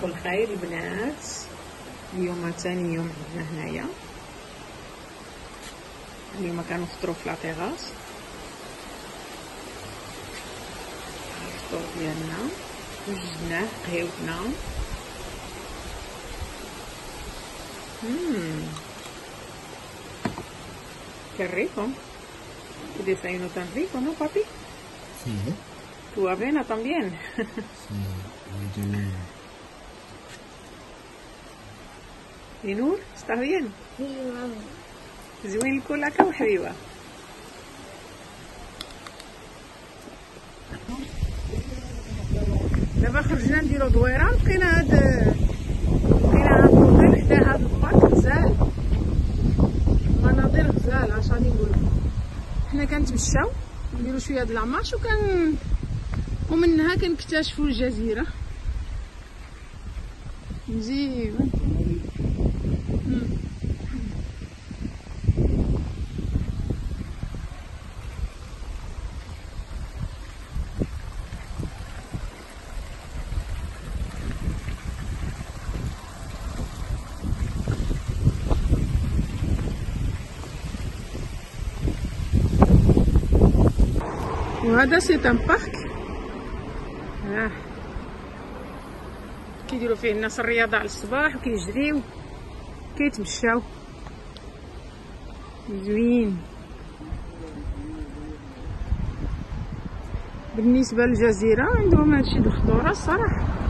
صباح الخير البنات اليوم ثاني يوم عندنا هنايا اليوم كنفطرو في لاطيغاس الفطور ديالنا وجدناه قهيوتنا Qué rico. Tu desayuno tan rico, ¿no, papi? Sí, Tu avena también. sí, Hoy tiene ¿Y Nur? ¿Estás bien? Sí, mami. زوين الكل هكا وحبيبة دابا خرجنا نديرو دويرة لقينا هاد لقينا هاد الطوبيل حدا هاد البارك غزال مناظر غزال اش غادي نقولو حنا كنتمشاو نديرو شوية د العماش وكان ومنها كنكتشفو الجزيرة مزيان وهذا سي ان بارك آه. كيديروا فيه الناس الرياضه على الصباح وكيجريو كيتمشاو زوين. بالنسبة للجزيرة عندهم هادشي د الخضوره الصراحة.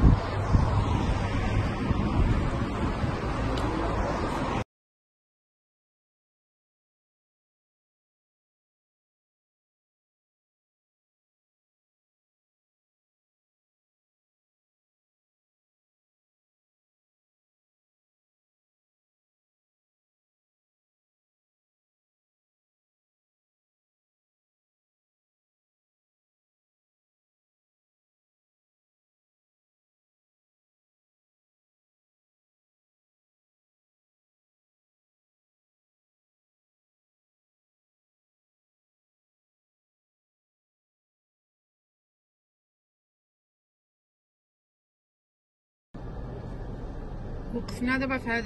وقفنا دابا في هاد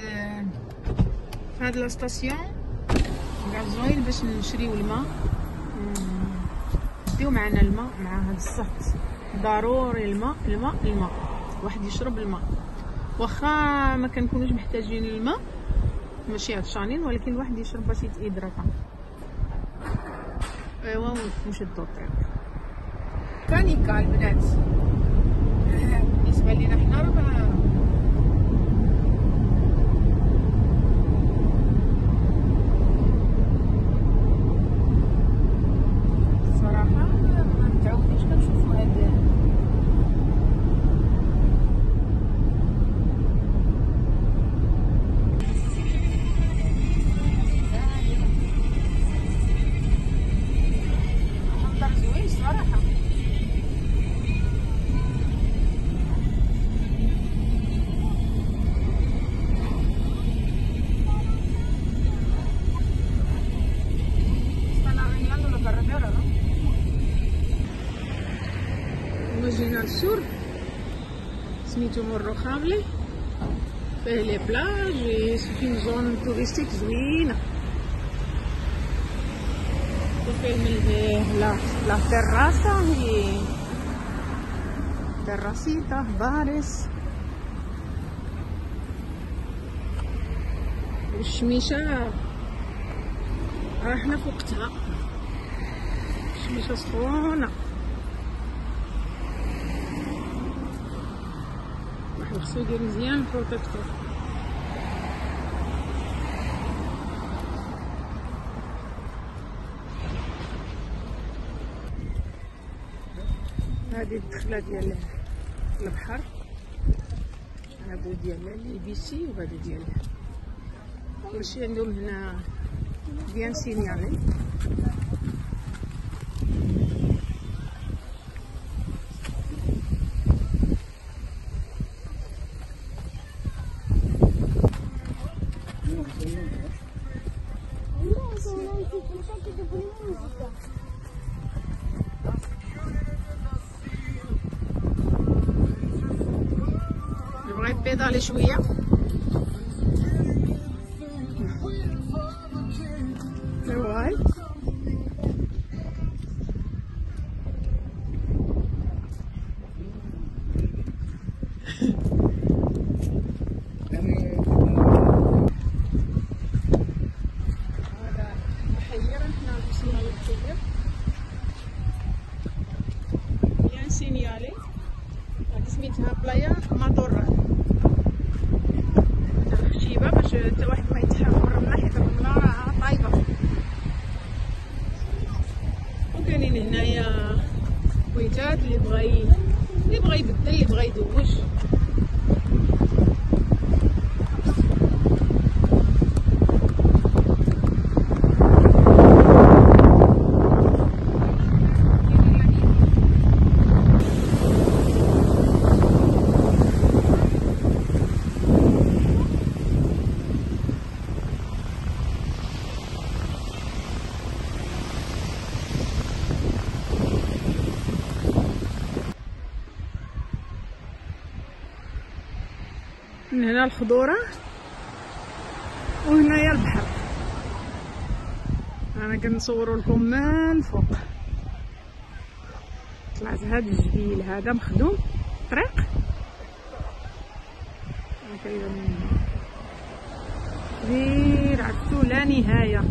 في هاد لاستاسيون غازويل باش نشريو الماء نديو معنا الماء مع هاد الصهد ضروري الماء الماء الماء واحد يشرب الماء واخا ما كنكونوش محتاجين الماء ماشي عطشانين ولكن الواحد يشرب باش يتهيدراطا أيوا ونشدو الطريق كانيكا البنات وجينا للسور سميتو مورو خابلي فيه لي بلاج في زون توريستيك زوينة وفيه من لا لا تراسا هي تراسيتا بارس والشميشة راحنا في وقتها الشميشة سخونة واحد خصو يدير مزيان بروتيكتور هذه الدخلة ديال البحر. هادو ديال الإي بي سي وهادو ديال كلشي عندهم هنا بيان سينيالي بغيت بيضالي شويه واي خشيبة باش من هنا الخضورة وهنايا البحر. أنا كنصور لكم من الفوق طلعت هاد الجبيل هذا مخدوم طريق. كبير عرفتو؟ لا نهاية.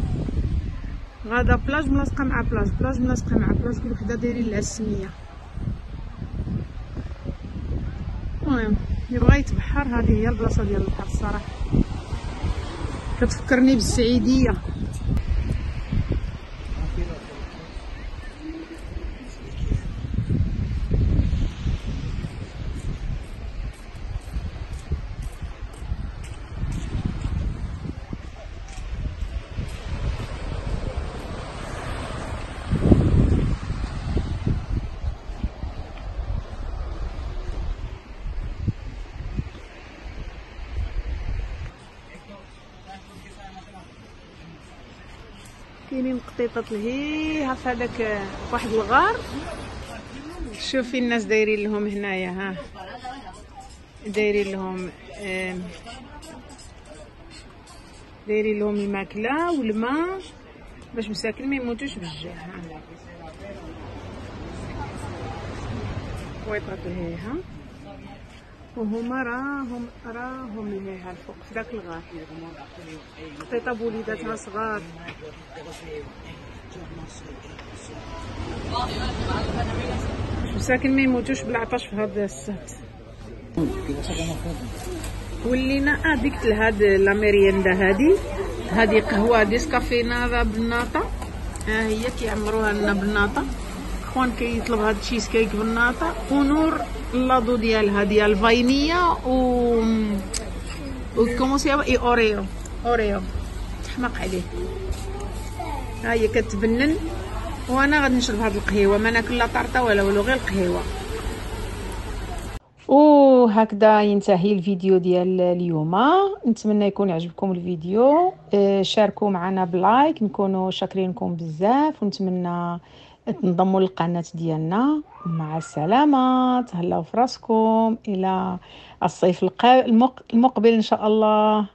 غادا بلاج ملاصقة مع plage plage ملاصقة مع بلاج كل وحدة دايرين لها السمية. المهم يبغى يتبحر هذه هي البلاصة ديال البحر الصراحة. كتفكرني بالسعيدية. كاينين قطيطة الهيها في هذاك واحد الغار. شوفي الناس دايرين لهم هنايا ها. دايرين لهم دايرين لهم الماكلة والماء باش مساكن ما يموتوش بالجوع ها. ويطات الهيها وهما راهم راهم الهيها الفوق في داك الغار قطيطة بوليداتها صغار. مساكن ما يموتوش بالعطش في هذا السهد ولينا ديك لهاد لا ميريندا هادي. هادي قهوة ديسكافينادا بالناطا ها هي كيعمروها لنا بالناطا خوان كيطلب هاد الشيز كيك بالناطا ونور اللادو ديالها ديال فاينيا و و como siempre Oreo Oreo تحماق عليه. ها هي كتبنن. وأنا غادي نشرب هاد القهيوة. ما ناكل لا tarta ولا والو غير القهيوة. وهكذا ينتهي الفيديو ديال اليوم. نتمنى يكون عجبكم الفيديو. آه، شاركوا معنا ب like. نكونوا شاكرينكم بزاف. ونتمنى تنضموا للقناة ديالنا. مع السلامة. تهلاو في راسكم إلى الصيف المقبل إن شاء الله.